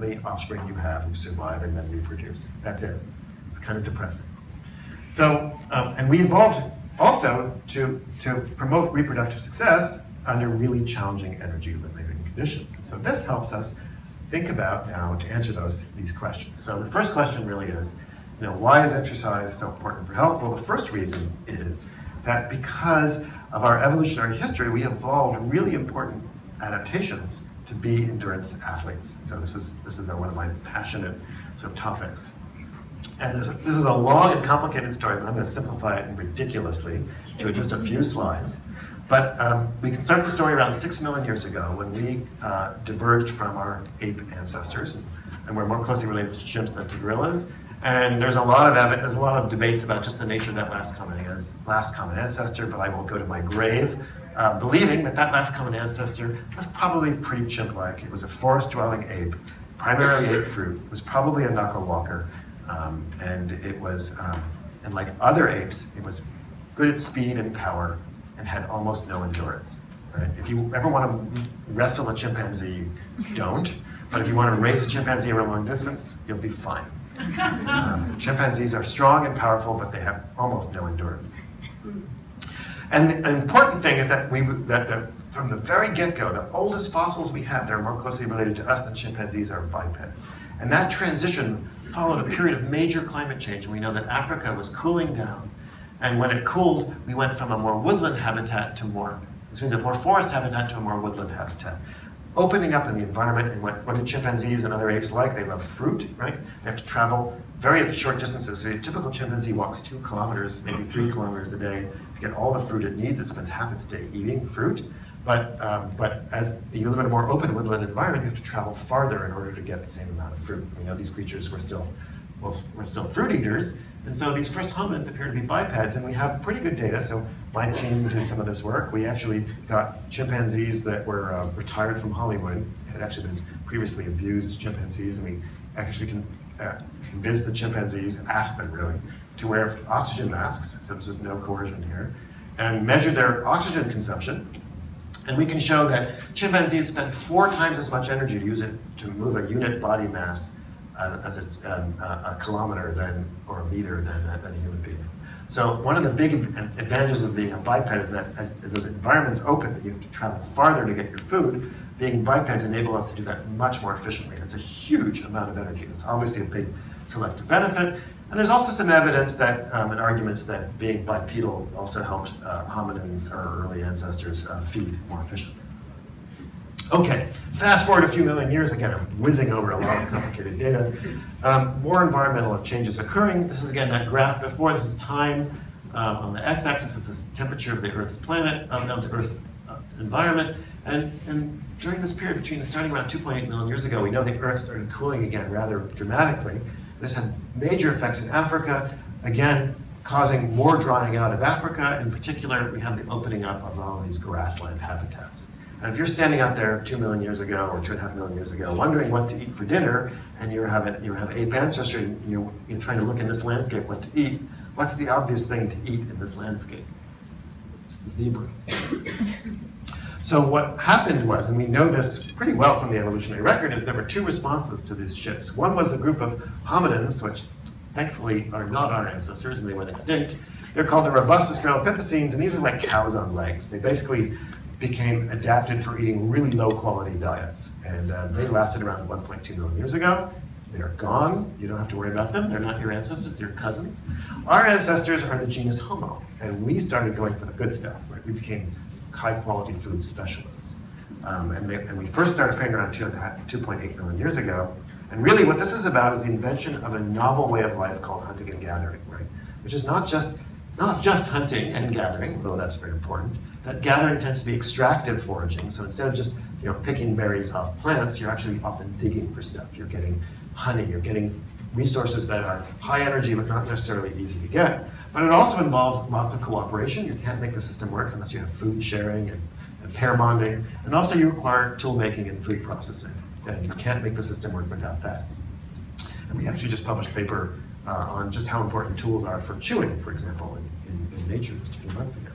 many offspring you have who survive and then reproduce. That's it. It's kind of depressing. So, um, and we evolved also to, to promote reproductive success under really challenging energy limiting conditions. And so this helps us think about now to answer those these questions. So the first question really is, you know, why is exercise so important for health? Well, the first reason is that because of our evolutionary history, we evolved really important adaptations to be endurance athletes. So this is this is one of my passionate sort of topics. And a, this is a long and complicated story, but I'm going to simplify it ridiculously to just a few slides. But um, we can start the story around six million years ago when we uh, diverged from our ape ancestors, and, and we're more closely related to chimps than to gorillas. And there's a lot of evidence, there's a lot of debates about just the nature of that last common, last common ancestor, but I won't go to my grave uh, believing that that last common ancestor was probably pretty chimp-like. It was a forest-dwelling ape, primarily ate fruit, it was probably a knuckle walker, um, and it was, um, and like other apes, it was good at speed and power and had almost no endurance. Right? If you ever want to wrestle a chimpanzee, don't. But if you want to race a chimpanzee over a long distance, you'll be fine. Um, chimpanzees are strong and powerful, but they have almost no endurance. And the important thing is that we that the, from the very get-go, the oldest fossils we have that are more closely related to us than chimpanzees are bipeds. And that transition followed a period of major climate change. And we know that Africa was cooling down. And when it cooled, we went from a more woodland habitat to more, which means a more forest habitat to a more woodland habitat opening up in the environment and what, what do chimpanzees and other apes like? They love fruit, right? They have to travel very short distances. So a typical chimpanzee walks two kilometers, maybe three kilometers a day to get all the fruit it needs. It spends half its day eating fruit. But, um, but as you live in a more open woodland environment, you have to travel farther in order to get the same amount of fruit. We know these creatures were still, well, were still fruit eaters, and so these first hominids appear to be bipeds, and we have pretty good data. So my team did some of this work. We actually got chimpanzees that were uh, retired from Hollywood, had actually been previously abused as chimpanzees, and we actually can, uh, convinced the chimpanzees, asked them really, to wear oxygen masks, so this is no coercion here, and measured their oxygen consumption. And we can show that chimpanzees spend four times as much energy to use it to move a unit body mass as a, um, a, kilometer than, or a meter than, than a human being. So one of the big advantages of being a biped is that as, as those environments open, that you have to travel farther to get your food, being bipeds enable us to do that much more efficiently. It's a huge amount of energy. It's obviously a big selective benefit. And there's also some evidence that, um, and arguments that being bipedal also helped uh, hominins, our early ancestors, uh, feed more efficiently. Okay, fast forward a few million years, again, I'm whizzing over a lot of complicated data. Um, more environmental changes occurring. This is again that graph before. This is time um, on the x-axis. This is temperature of the Earth's planet, um, down to Earth's uh, environment. And, and during this period, between starting around 2.8 million years ago, we know the Earth started cooling again rather dramatically. This had major effects in Africa, again, causing more drying out of Africa. In particular, we have the opening up of all of these grassland habitats. And if you're standing out there two million years ago or two and a half million years ago, wondering what to eat for dinner, and you have you have ape ancestry, and you're, you're trying to look in this landscape what to eat, what's the obvious thing to eat in this landscape? It's the zebra. so what happened was, and we know this pretty well from the evolutionary record, is there were two responses to these shifts. One was a group of hominins, which thankfully are not our ancestors and they went extinct. They're called the robust Australopithecines, and these are like cows on legs. They basically became adapted for eating really low quality diets. And uh, they lasted around 1.2 million years ago. They're gone. You don't have to worry about them. They're not your ancestors, they're your cousins. Our ancestors are the genus Homo, and we started going for the good stuff. Right? We became high quality food specialists. Um, and, they, and, we first started figuring around 2.8 million years ago. And really what this is about is the invention of a novel way of life called hunting and gathering, right? Which is not just, not just hunting and gathering, although that's very important, that gathering tends to be extractive foraging. So instead of just you know, picking berries off plants, you're actually often digging for stuff. You're getting honey, you're getting resources that are high energy but not necessarily easy to get. But it also involves lots of cooperation. You can't make the system work unless you have food sharing and, and pair bonding. And also you require tool making and food processing. And you can't make the system work without that. And we actually just published a paper uh, on just how important tools are for chewing, for example, in, in, in nature just a few months ago.